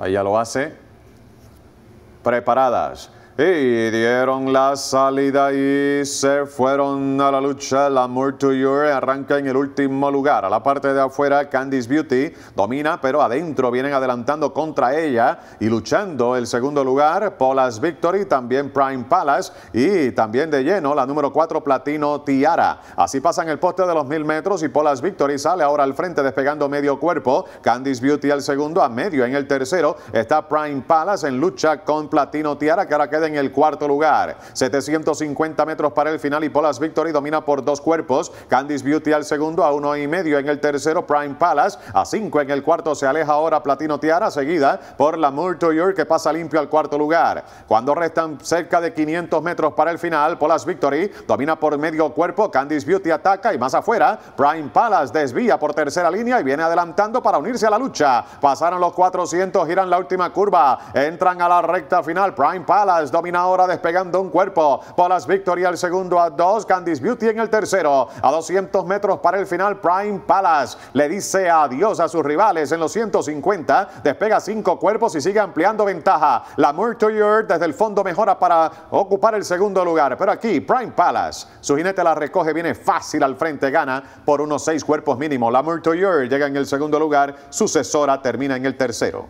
Ahí ya lo hace. Preparadas. Y dieron la salida y se fueron a la lucha. La Your arranca en el último lugar. A la parte de afuera, Candice Beauty domina, pero adentro vienen adelantando contra ella y luchando el segundo lugar. Polas Victory, también Prime Palace y también de lleno la número 4 Platino Tiara. Así pasan el poste de los mil metros y Polas Victory sale ahora al frente despegando medio cuerpo. Candice Beauty al segundo, a medio en el tercero. Está Prime Palace en lucha con Platino Tiara que ahora queda el cuarto lugar. 750 metros para el final y Polas Victory domina por dos cuerpos. Candice Beauty al segundo, a uno y medio en el tercero. Prime Palace a cinco en el cuarto. Se aleja ahora Platino Tiara, seguida por la York que pasa limpio al cuarto lugar. Cuando restan cerca de 500 metros para el final, Polas Victory domina por medio cuerpo. Candice Beauty ataca y más afuera. Prime Palace desvía por tercera línea y viene adelantando para unirse a la lucha. Pasaron los 400, giran la última curva, entran a la recta final. Prime Palace domina ahora despegando un cuerpo. Polas Victory al segundo a dos. Candice Beauty en el tercero. A 200 metros para el final. Prime Palace le dice adiós a sus rivales en los 150. Despega cinco cuerpos y sigue ampliando ventaja. La Murtoyer desde el fondo mejora para ocupar el segundo lugar. Pero aquí Prime Palace. Su jinete la recoge, viene fácil al frente, gana por unos seis cuerpos mínimo. La Murtoyer llega en el segundo lugar. Sucesora termina en el tercero.